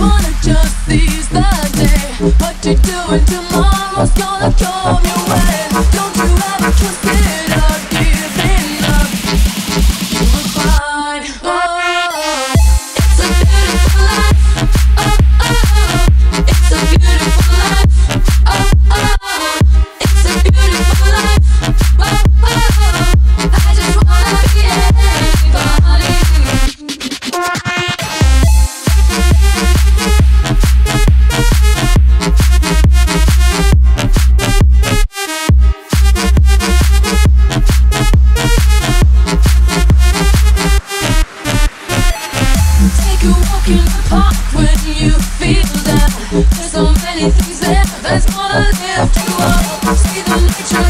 wanna just seize the day? What you doing tomorrow's gonna come your way. Don't you ever consider giving? you walk in the park when you feel down. There's so many things there that's gonna lift you up. See the nature.